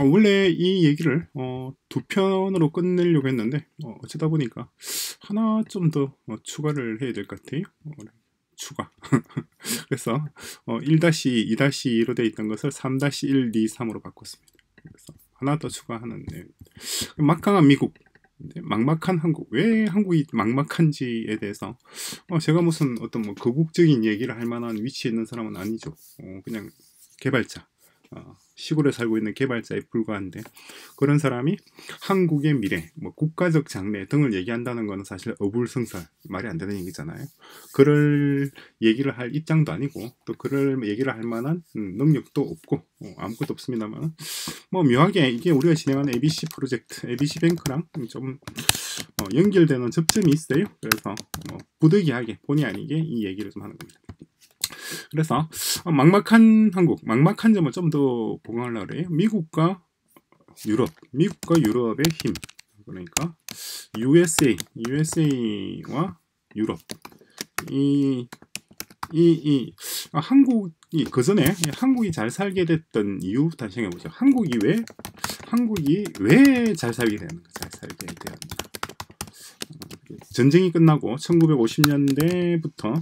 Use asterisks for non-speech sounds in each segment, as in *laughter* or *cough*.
어, 원래 이 얘기를 어, 두 편으로 끝내려고 했는데 어, 어쩌다 보니까 하나 좀더 어, 추가를 해야 될 것 같아요. 어, 추가. *laughs* 그래서 어, 1-2-2로 되어 있던 것을 3-1, 2, 3으로 바꿨습니다. 그래서 하나 더 추가하는 네. 막강한 미국 막막한 한국 왜 한국이 막막한지에 대해서 어, 제가 무슨 어떤 뭐 거국적인 얘기를 할 만한 위치에 있는 사람은 아니죠 어, 그냥 개발자 어, 시골에 살고 있는 개발자에 불과한데 그런 사람이 한국의 미래, 뭐 국가적 장래 등을 얘기한다는 것은 사실 어불성설 말이 안 되는 얘기잖아요. 그럴 얘기를 할 입장도 아니고 또 그럴 얘기를 할 만한 음, 능력도 없고 어, 아무것도 없습니다만 뭐 묘하게 이게 우리가 진행하는 ABC 프로젝트, ABC 뱅크랑 좀 어, 연결되는 접점이 있어요. 그래서 뭐 부득이하게 본의 아니게 이 얘기를 좀 하는 겁니다. 그래서 막막한 한국, 막막한 점을 좀 더 보강하려고 그래요. 미국과 유럽, 미국과 유럽의 힘. 그러니까 USA, USA와 유럽. 이, 이, 이, 아, 한국이, 그 전에 한국이 잘 살게 됐던 이유부터 생각해보죠. 한국이 왜, 한국이 왜 잘 살게 되는가, 잘 살게 되었나. 전쟁이 끝나고 1950년대부터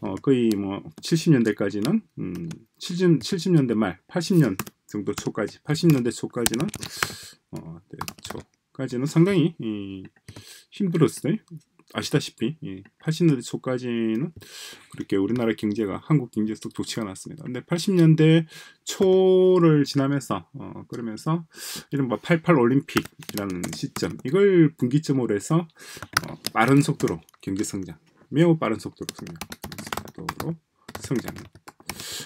어, 거의 뭐 70년대까지는 음, 70, 70년대 말 80년 정도 초까지 80년대 초까지는 어, 네, 초까지는 상당히 이, 힘들었어요. 아시다시피 예, 80년대 초까지는 그렇게 우리나라 경제가 한국 경제에서 좋지가 않았습니다. 근데 80년대 초를 지나면서 어, 그러면서 이른바 88 올림픽이라는 시점 이걸 분기점으로 해서 어, 빠른 속도로 경제 성장 매우 빠른 속도로 성장 속도로 성장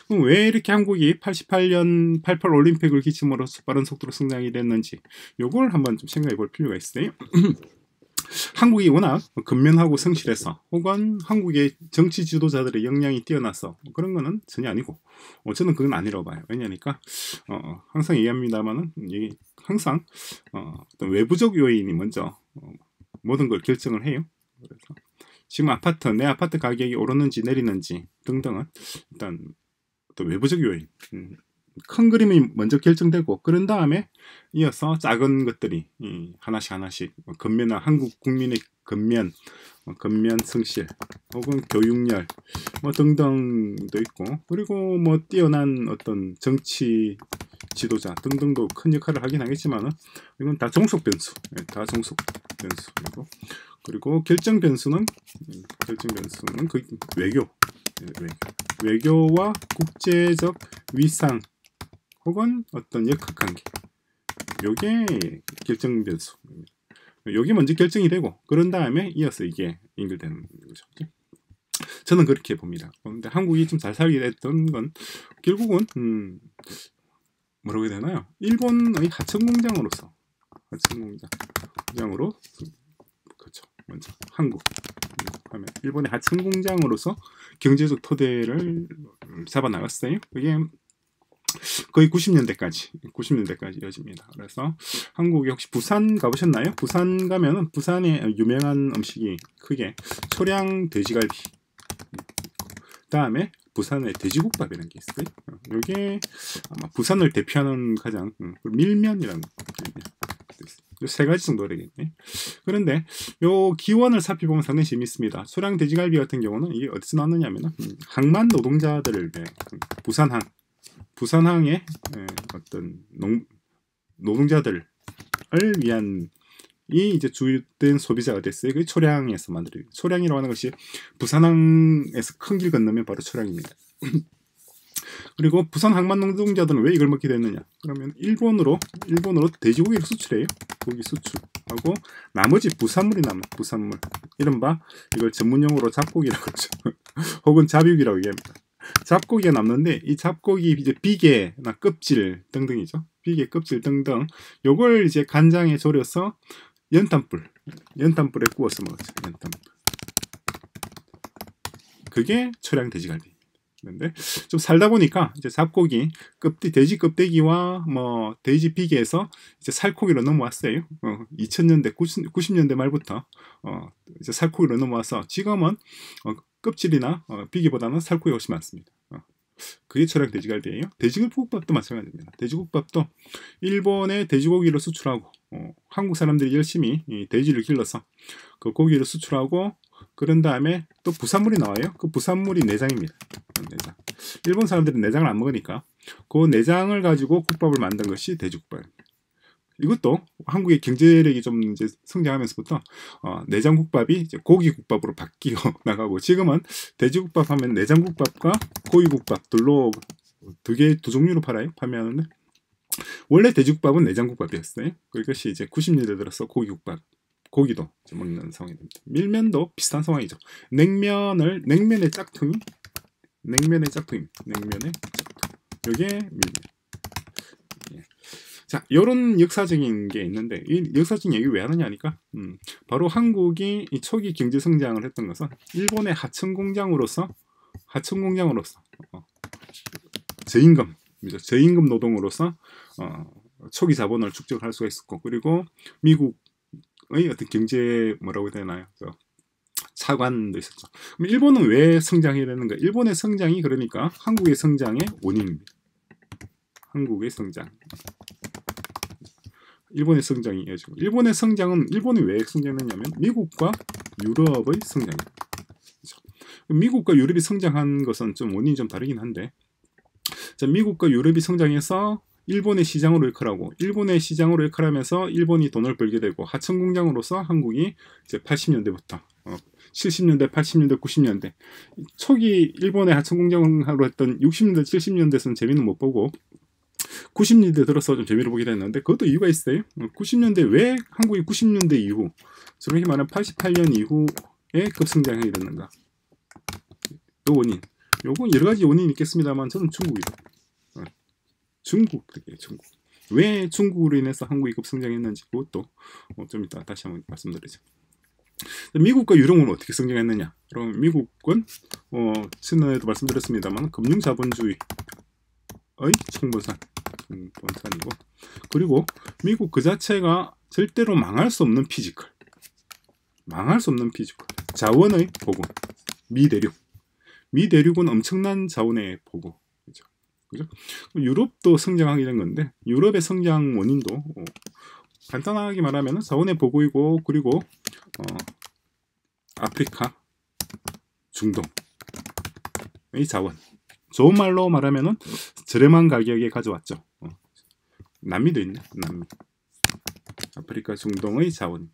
그럼 왜 이렇게 한국이 88년 88 올림픽을 기점으로 빠른 속도로 성장이 됐는지 요걸 한번 좀 생각해 볼 필요가 있어요. 한국이 워낙 근면하고 성실해서 혹은 한국의 정치 지도자들의 역량이 뛰어나서 그런 거는 전혀 아니고 어, 저는 그건 아니라고 봐요. 왜냐니까 어, 항상 얘기합니다만은 항상 어, 떤 외부적 요인이 먼저 어, 모든 걸 결정을 해요. 그래서 지금 아파트 내 아파트 가격이 오르는지 내리는지 등등은 일단 또 외부적 요인 음, 큰 그림이 먼저 결정되고 그런 다음에 이어서 작은 것들이 하나씩 하나씩 뭐 근면한 한국 국민의 근면, 뭐 근면 성실 혹은 교육열 뭐 등등도 있고 그리고 뭐 뛰어난 어떤 정치 지도자 등등도 큰 역할을 하긴 하겠지만은 이건 다 종속 변수, 예, 다 종속 변수 그리고 결정 변수는 음, 결정 변수는 그 외교 예, 외교와 국제적 위상 혹은 어떤 역학관계 요게 결정 변수 요게 먼저 결정이 되고 그런 다음에 이어서 이게 연결되는 거죠. 저는 그렇게 봅니다. 그런데 한국이 좀 잘 살게 됐던 건 결국은 음, 뭐라고 해야 되나요? 일본의 하청 공장으로서 하청 공장 공장으로 그렇죠. 먼저 한국. 하면 일본의 하청 공장으로서 경제적 토대를 잡아 나갔어요. 그게 거의 90년대까지 90년대까지 이어집니다. 그래서 한국에 혹시 부산 가보셨나요? 부산 가면은 부산에 유명한 음식이 크게 초량 돼지갈비 다음에 부산의 돼지국밥이라는 게 있어요. 이게 아마 부산을 대표하는 가장 음, 밀면이라는 세 가지 정도 되겠네. 그런데 요 기원을 살펴보면 상당히 재밌습니다. 소량 돼지갈비 같은 경우는 이게 어디서 나왔느냐면은 음, 항만 노동자들을 네, 부산항 부산항의 예, 어떤 농, 노동자들을 위한 이 이제 주된 소비자가 됐어요. 그 초량에서 만들어요. 초량이라고 하는 것이 부산항에서 큰 길 건너면 바로 초량입니다. *clears throat* 그리고 부산 항만 노동자들은 왜 이걸 먹게 됐느냐? 그러면 일본으로 일본으로 돼지고기를 수출해요. 고기 수출하고 나머지 부산물이 남아. 부산물. 이른바 이걸 전문용어로 잡고기라고 하죠. *laughs* 혹은 잡육이라고 얘기합니다. 잡고기가 남는데 이 잡고기 이제 비계나 껍질 등등이죠. 비계 껍질 등등 요걸 이제 간장에 졸여서 연탄불 연탄불에 구워서 먹었죠. 연탄불. 그게 초량 돼지갈비. 그런데 좀 살다 보니까 이제 잡고기 껍데 돼지 껍데기와 뭐 돼지 비계에서 이제 살코기로 넘어왔어요. 어, 2000년대 90, 90년대 말부터 어, 이제 살코기로 넘어와서 지금은 어, 껍질이나 어, 비계보다는 살코기가 훨씬 많습니다. 어. 그게 철학 돼지갈비예요. 돼지국밥도 마찬가지입니다. 돼지국밥도 일본에 돼지고기를 수출하고 어, 한국 사람들이 열심히 돼지를 길러서 그 고기를 수출하고 그런 다음에 또 부산물이 나와요. 그 부산물이 내장입니다. 내장. 일본 사람들은 내장을 안 먹으니까 그 내장을 가지고 국밥을 만든 것이 돼지국밥입니다. 이것도 한국의 경제력이 좀 이제 성장하면서부터 어, 내장국밥이 이제 고기국밥으로 바뀌어 *laughs* 나가고 지금은 돼지국밥 하면 내장국밥과 고기국밥 둘로 두 개 두 종류로 팔아요 판매하는데 원래 돼지국밥은 내장국밥이었어요. 그것이 이제 90년대 들어서 고기국밥 고기도 먹는 상황이 됩니다. 밀면도 비슷한 상황이죠. 냉면을 냉면의 짝퉁이 냉면의 짝퉁입 냉면의 짝퉁. 이게 밀면. 자, 이런 역사적인 게 있는데 이 역사적인 얘기 왜 하느냐 니까 음, 바로 한국이 이 초기 경제 성장을 했던 것은 일본의 하청 공장으로서 하청 공장으로서 어, 저임금 저임금 노동으로서 어, 초기 자본을 축적할 수가 있었고 그리고 미국의 어떤 경제 뭐라고 해야 되나요? 차관도 있었죠. 그럼 일본은 왜 성장해야 되는가? 일본의 성장이 그러니까 한국의 성장의 원인입니다. 한국의 성장. 일본의 성장이 이어지고 일본의 성장은 일본이 왜 성장했냐면 미국과 유럽의 성장입니다. 그렇죠? 미국과 유럽이 성장한 것은 좀 원인이 좀 다르긴 한데 자, 미국과 유럽이 성장해서 일본의 시장으로 역할하고 일본의 시장으로 역할하면서 일본이 돈을 벌게 되고 하청 공장으로서 한국이 이제 80년대부터 어, 70년대, 80년대, 90년대 초기 일본의 하청 공장으로 했던 60년대, 70년대에서는 재미는 못 보고 90년대 들어서 좀 재미를 보게 됐는데 그것도 이유가 있어요. 90년대 왜 한국이 90년대 이후 정확히 말하면 88년 이후에 급성장하게 됐는가? 그 원인. 요건 여러 가지 원인이 있겠습니다만 저는 중국이다. 어, 중국 그게 중국. 왜 중국으로 인해서 한국이 급성장했는지 그것도 어, 좀 이따 다시 한번 말씀드리죠. 미국과 유럽은 어떻게 성장했느냐? 그럼 미국은 어, 지난해도 말씀드렸습니다만 금융자본주의의 총분산 본산이고. 그리고 미국 그 자체가 절대로 망할 수 없는 physical. 망할 수 없는 physical. 자원의 보고 미 대륙. 미 대륙은 엄청난 자원의 보고 그죠? 그죠 유럽도 성장하게 된 건데 유럽의 성장 원인도 어, 간단하게 말하면 자원의 보고이고 그리고 어, 아프리카 중동의 자원 좋은 말로 말하면은 저렴한 가격에 가져왔죠. 어. 남미도 있네. 남미. 아프리카 중동의 자원.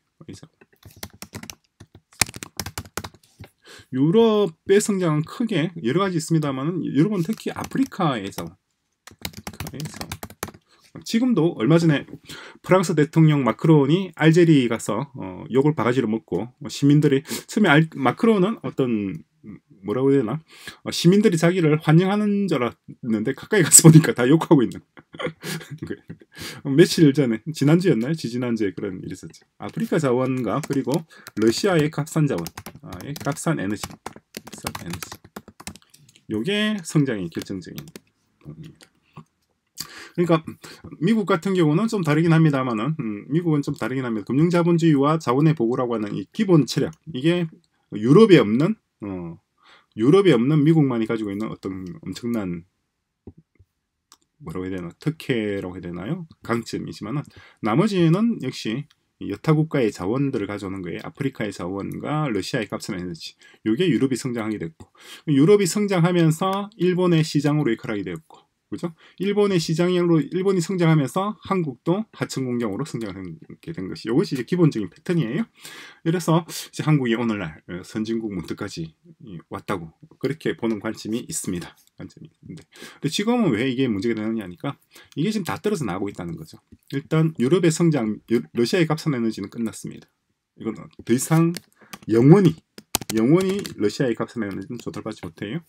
유럽의 성장은 크게 여러 가지 있습니다만은 유럽은 특히 자원. 지금도 얼마 전에 프랑스 대통령 마크론이 알제리 가서 어, 욕을 바가지로 먹고 시민들이 처음에 알, 마크론은 어떤 뭐라고 해야 되나 어, 시민들이 자기를 환영하는 줄 알았는데 가까이 가서 보니까 다 욕하고 있는 *laughs* 며칠 전에 지난주였나요? 지지난주에 그런 일이 있었죠 아프리카 자원과 그리고 러시아의 값싼 자원 아, 값싼 에너지 값싼 에너지 요게 성장의 결정적인 부분입니다 그러니까 미국 같은 경우는 좀 다르긴 합니다만은 음, 미국은 좀 다르긴 합니다. 금융자본주의와 자원의 보고라고 하는 이 기본 체력 이게 유럽에 없는 어, 유럽에 없는 미국만이 가지고 있는 어떤 엄청난 뭐라고 해야 되나 특혜라고 해야 되나요? 강점이지만 나머지는 역시 여타 국가의 자원들을 가져오는 거예요. 아프리카의 자원과 러시아의 값을 에너지. 이게 유럽이 성장하게 됐고 유럽이 성장하면서 일본의 시장으로 역할하게 되었고 그죠? 일본의 시장으로 일본이 성장하면서 한국도 하청 공장으로 성장하게 된 것이 이것이 이제 기본적인 패턴이에요. 그래서 이제 한국이 오늘날 어, 선진국 문턱까지 왔다고 그렇게 보는 관점이 있습니다. 관점이 있는데, 근데 지금은 왜 이게 문제가 되느냐니까 이게 지금 다 떨어져 나가고 있다는 거죠. 일단 유럽의 성장, 러시아의 값싼 에너지는 끝났습니다. 이건 더 이상 영원히 영원히 러시아의 값싼 에너지는 조달받지 못해요.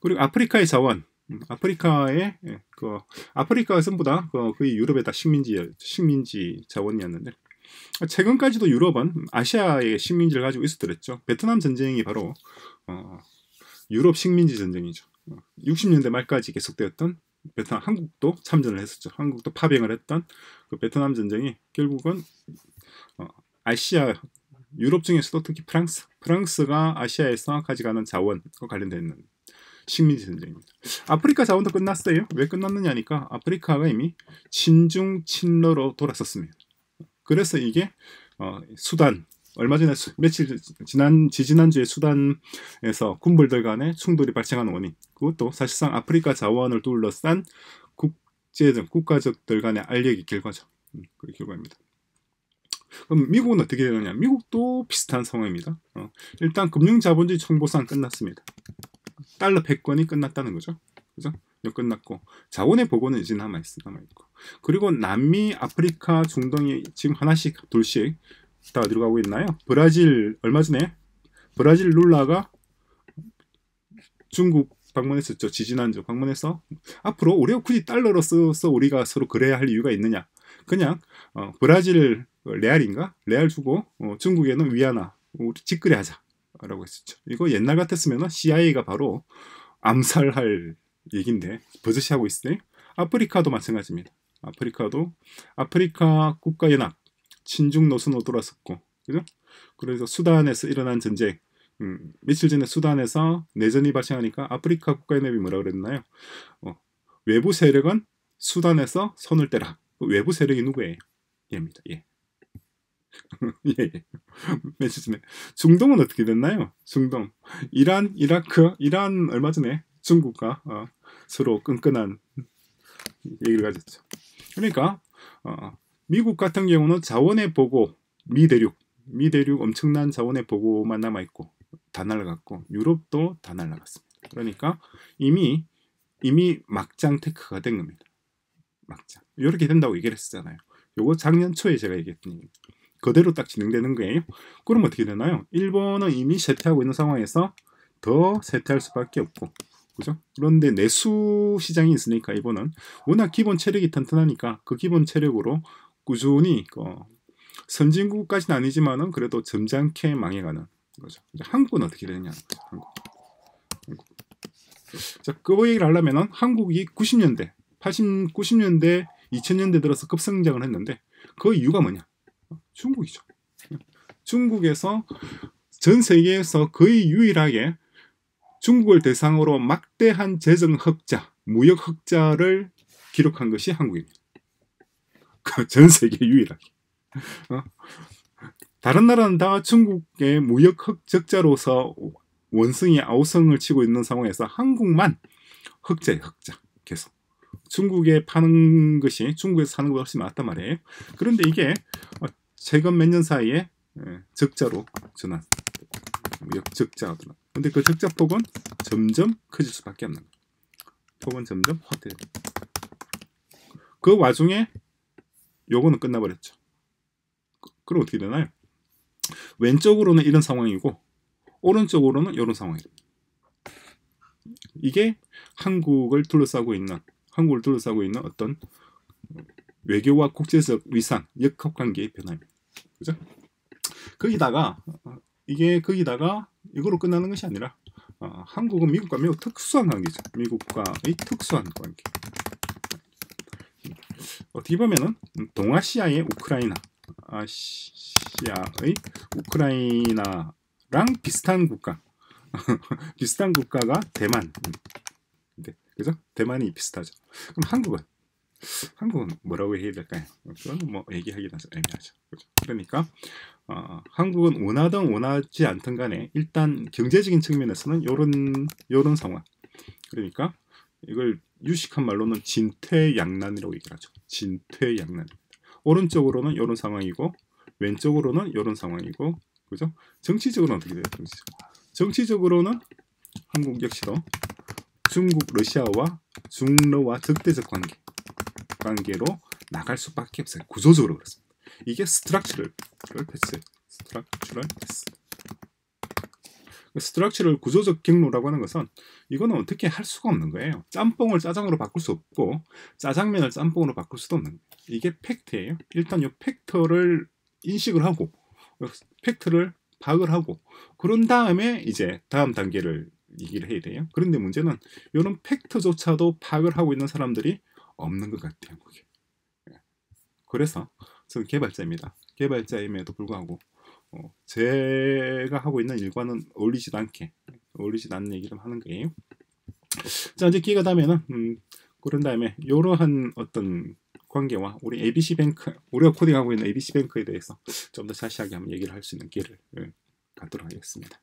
그리고 아프리카의 자원 음, 아프리카의 예, 그 아프리카가 전부 다 그, 거의 유럽의 다 식민지 식민지 자원이었는데 최근까지도 유럽은 아시아의 식민지를 가지고 있었더랬죠. 베트남 전쟁이 바로 어, 유럽 식민지 전쟁이죠. 60년대 어, 말까지 계속되었던 베트남 한국도 참전을 했었죠. 한국도 파병을 했던 그 베트남 전쟁이 결국은 어, 아시아 유럽 중에서도 특히 프랑스 프랑스가 아시아에서 가져가는 자원과 관련되는 식민지 전쟁입니다. 아프리카 자원도 끝났어요. 왜 끝났느냐니까 아프리카가 이미 친중 친러로 돌아섰습니다. 그래서 이게 어, 수단 얼마 전에 수, 며칠 지난 지지난주에 수단에서 군부들 간의 충돌이 발생한 원인 그것도 사실상 아프리카 자원을 둘러싼 국제적 국가적들 간의 알력의 결과죠. 음, 그 결과입니다. 그럼 미국은 어떻게 되느냐? 미국도 비슷한 상황입니다. 어, 일단 금융자본주의 청보상 끝났습니다. 달러 패권이 끝났다는 거죠. 그죠? 끝났고 자원의 보고는 이제 남아 있어 남아 있고 그리고 남미, 아프리카, 중동이 지금 하나씩 둘씩 다 어디로 가고 있나요? 브라질 얼마 전에 브라질 룰라가 중국 방문했었죠. 지지난주 방문해서 앞으로 우리가 굳이 달러로 써서 우리가 서로 그래야 할 이유가 있느냐? 그냥 어, 브라질 레알인가? 레알 주고 어, 중국에는 위안화 우리 직거래 하자 라고 했었죠. 이거 옛날 같았으면 CIA가 바로 암살할 얘긴데 버젓이 하고 있어요. 아프리카도 마찬가지입니다. 아프리카도 아프리카 국가연합 친중 노선으로 돌아섰고 그죠? 그래서 수단에서 일어난 전쟁 음, 며칠 전에 수단에서 내전이 발생하니까 아프리카 국가연합이 뭐라 그랬나요? 어, 외부 세력은 수단에서 손을 떼라. 그 외부 세력이 누구예요? 얘입니다. 예. *laughs* 예, 예. 전에 중동은 어떻게 됐나요? 중동 이란, 이라크, 이란 얼마 전에 중국과 어, 서로 끈끈한 얘기를 가졌죠. 그러니까 어, 미국 같은 경우는 자원의 보고 미 대륙, 미 대륙 엄청난 자원의 보고만 남아 있고 다 날라갔고 유럽도 다 날라갔습니다. 그러니까 이미 이미 막장 테크가 된 겁니다. 막장 이렇게 된다고 얘기를 했었잖아요. 요거 작년 초에 제가 얘기했더니 그대로 딱 진행되는 거예요. 그럼 어떻게 되나요? 일본은 이미 쇠퇴하고 있는 상황에서 더 쇠퇴할 수밖에 없고 그죠? 그런데 내수 시장이 있으니까 일본은 워낙 기본 체력이 튼튼하니까 그 기본 체력으로 꾸준히 어, 선진국까지는 아니지만은 그래도 점잖게 망해가는 거죠. 한국은 어떻게 되느냐? 한국. 한국. 자, 그 얘기를 하려면은 한국이 90년대, 80, 90년대, 2000년대 들어서 급성장을 했는데 그 이유가 뭐냐? 중국이죠. 중국에서 전 세계에서 거의 유일하게 중국을 대상으로 막대한 재정 흑자, 무역 흑자를 기록한 것이 한국입니다. 그전 세계 유일하게. 어? 다른 나라는 다 중국의 무역 흑적자로서 원성이 아우성을 치고 있는 상황에서 한국만 흑자예 흑자 계속. 중국에 파는 것이 중국에서 사는 것보다 훨씬 많단 말이에요. 그런데 이게 최근 몇 년 사이에 예, 적자로 전환, 적자가 드러 근데 그 적자 폭은 점점 커질 수밖에 없는 거예요. 폭은 점점 확대. 그 와중에 요거는 끝나버렸죠. 그럼 어떻게 되나요? 왼쪽으로는 이런 상황이고 오른쪽으로는 이런 상황입니다. 이게 한국을 둘러싸고 있는 한국을 둘러싸고 있는 어떤 외교와 국제적 위상, 역학관계의 변화입니다. 그죠? 거기다가 이게 거기다가 이거로 끝나는 것이 아니라 어, 한국은 미국과 매우 특수한 관계죠. 미국과의 특수한 관계. 어떻게 보면은 동아시아의 우크라이나, 아시아의 우크라이나랑 비슷한 국가, *laughs* 비슷한 국가가 대만. 네, 그죠? 대만이 비슷하죠. 그럼 한국은 한국은 뭐라고 해야 될까요? 그건 뭐 얘기하기는 애매하죠. 그렇죠? 그러니까 어, 한국은 원하든 원하지 않든 간에 일단 경제적인 측면에서는 요런 요런 상황. 그러니까 이걸 유식한 말로는 진퇴양난이라고 얘기를 하죠. 진퇴양난. 오른쪽으로는 요런 상황이고 왼쪽으로는 요런 상황이고 그죠? 정치적으로는 어떻게 돼요? 정치적으로. 정치적으로는 한국 역시도 중국, 러시아와 중러와 적대적 관계 관계로 나갈 수밖에 없어요. 구조적으로 그렇습니다. 이게 structural path, structural path. Structural 구조적 경로라고 하는 것은 이거는 어떻게 할 수가 없는 거예요. 짬뽕을 짜장으로 바꿀 수 없고 짜장면을 짬뽕으로 바꿀 수도 없는 거예요. 이게 팩트예요. 일단 이 팩트를 인식을 하고 팩트를 파악을 하고 그런 다음에 이제 다음 단계를 얘기를 해야 돼요. 그런데 문제는 이런 팩트조차도 파악을 하고 있는 사람들이 없는 것 같아요. 그게. 예. 그래서 저는 개발자입니다. 개발자임에도 불구하고 어, 제가 하고 있는 일과는 어울리지 않게 어울리지 않는 얘기를 하는 거예요. 자 이제 기가 다면은 음, 그런 다음에 이러한 어떤 관계와 우리 ABC 뱅크 우리가 코딩하고 있는 ABC 뱅크에 대해서 좀 더 자세하게 한번 얘기를 할 수 있는 기회를 갖도록 하겠습니다.